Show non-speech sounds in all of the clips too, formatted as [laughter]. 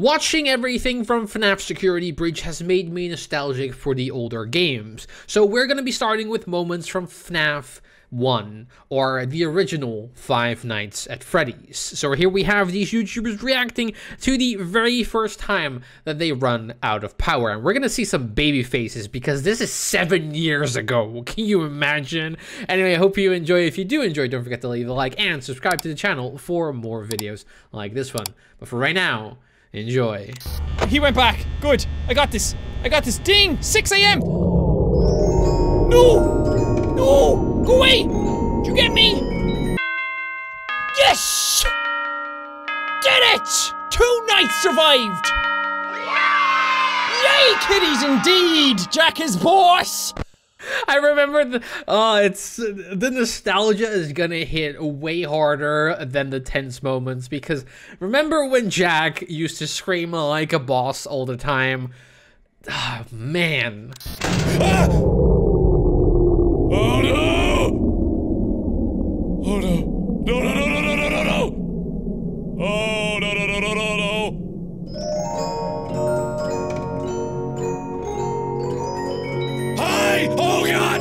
Watching everything from FNAF Security Breach has made me nostalgic for the older games, so we're going to be starting with moments from FNAF 1, or the original Five Nights at Freddy's. So here we have these YouTubers reacting to the very first time that they run out of power. And we're gonna see some baby faces because this is seven years ago. [laughs] Can you imagine? Anyway, I hope you enjoy. If you do enjoy, don't forget to leave a like and subscribe to the channel for more videos like this one. But for right now, enjoy. He went back. Good. I got this. I got this. Ding! 6 a.m. No! No! Go away! Did you get me? Yes! Get it! Two nights survived! Yay, kiddies, indeed! Jack is boss! I remember the oh, it's the nostalgia is gonna hit way harder than the tense moments because remember when Jack used to scream like a boss all the time? Oh, man. Ah!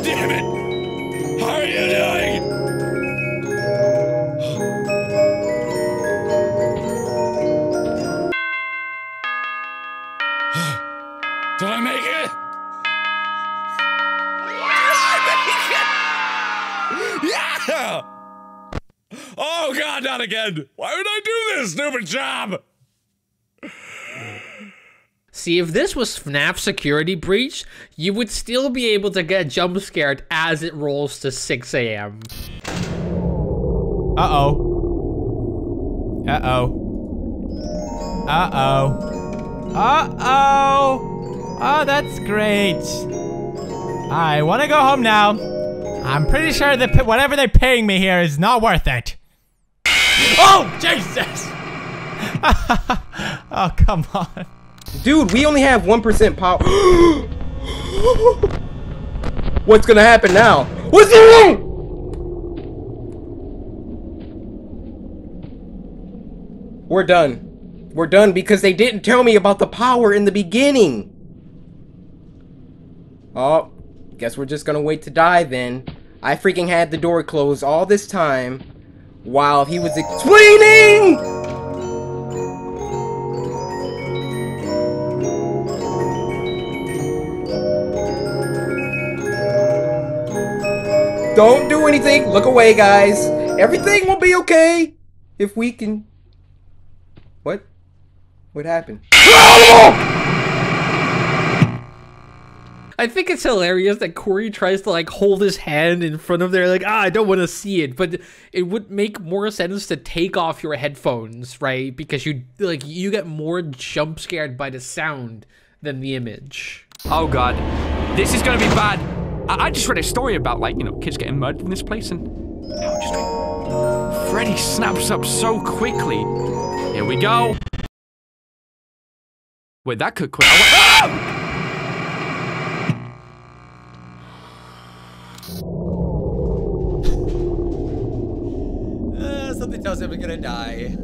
Damn it! How are you doing? Did I make it? Did I make it? Yeah! [laughs] Oh god, not again! Why would I do this stupid job? See, if this was FNAF Security Breach, you would still be able to get jump scared as it rolls to 6 a.m. Uh-oh. Uh-oh. Uh-oh. Uh-oh. Oh, that's great. I want to go home now. I'm pretty sure that whatever they're paying me here is not worth it. Oh, Jesus! [laughs] oh, come on. Dude, we only have 1% power. [gasps] What's gonna happen now? What's going? We're done. We're done because they didn't tell me about the power in the beginning. Oh, guess we're just gonna wait to die then. I freaking had the door closed all this time while he was explaining! Don't do anything. Look away, guys. Everything will be okay if we can. What? What happened? I think it's hilarious that Cory tries to like hold his hand in front of there, like, ah, I don't want to see it, but it would make more sense to take off your headphones, right? Because you like you get more jump scared by the sound than the image. Oh god, this is gonna be bad. I, I just read a story about like you know kids getting murdered in this place, and oh, just Freddy snaps up so quickly. Here we go. Wait, that could quick. I ah! Uh, something tells him I'm gonna die.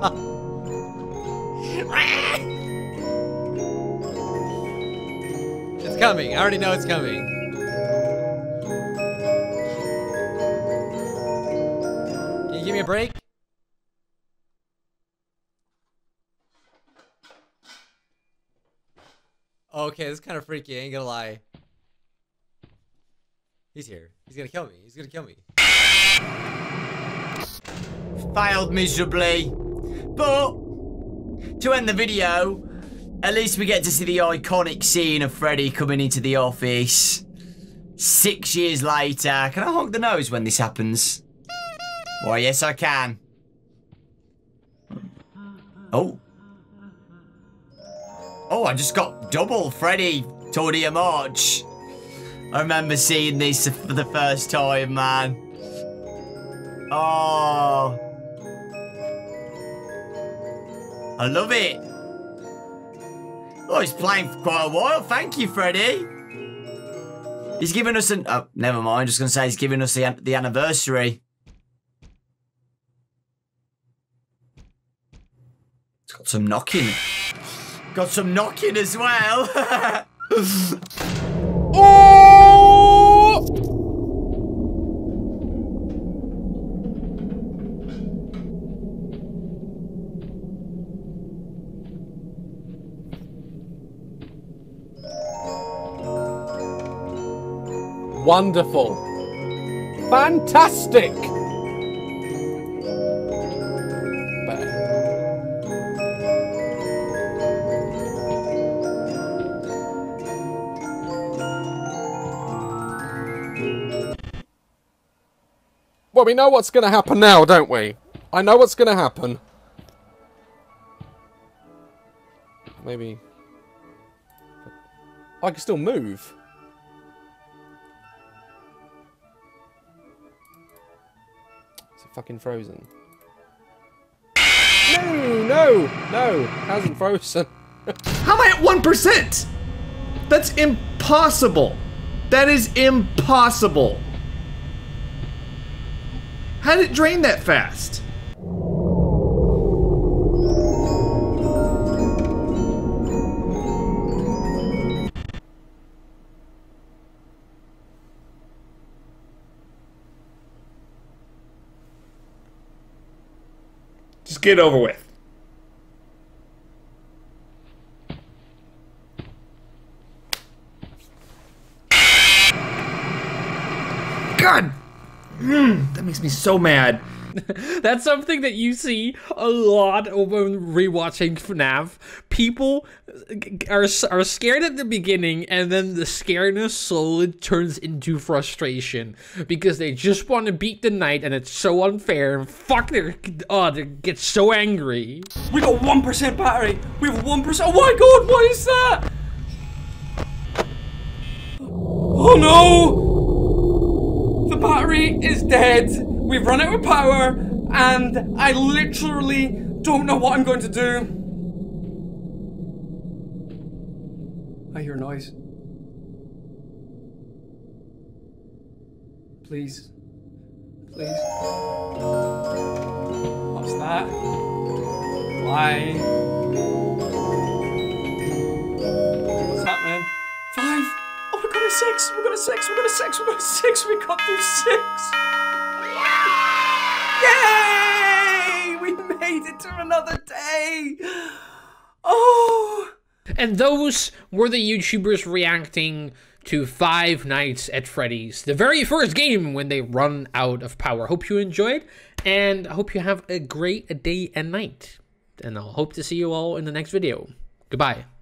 [laughs] [laughs] coming. I already know it's coming. Can you give me a break? Okay, this is kind of freaky, I ain't gonna lie. He's here. He's gonna kill me. He's gonna kill me. failed miserably. But to end the video, at least we get to see the iconic scene of Freddy coming into the office. Six years later. Can I honk the nose when this happens? Why, yes, I can. Oh. Oh, I just got double Freddy Toreador March. I remember seeing this for the first time, man. Oh. I love it. Oh, he's playing for quite a while. Thank you, Freddy. He's giving us an... Oh, never mind. I'm just going to say he's giving us the, the anniversary. It's got some knocking. Got some knocking as well. [laughs] Wonderful. Fantastic. Well, we know what's going to happen now, don't we? I know what's going to happen. Maybe... I can still move. Fucking frozen? No, no, no, hasn't frozen. [laughs] How am I at 1%? That's impossible. That is impossible. How did it drain that fast? Get over with. God! Mm, that makes me so mad. [laughs] That's something that you see a lot when rewatching FNAF. People uh, are, are scared at the beginning, and then the scaredness slowly turns into frustration because they just want to beat the night, and it's so unfair. And fuck, they oh, they get so angry. We got 1% battery. We have 1%. Oh my god, what is that? Oh no! The battery is dead. We've run out of power, and I literally don't know what I'm going to do. I hear a noise. Please. Please. What's that? Why? What's happening? Five. Oh, we got a six. We got a six. We got a six. We got a six. We got through six. Yay! We made it to another day. Oh. And those were the YouTubers reacting to Five Nights at Freddy's, the very first game when they run out of power. Hope you enjoyed, and I hope you have a great day and night. And I'll hope to see you all in the next video. Goodbye.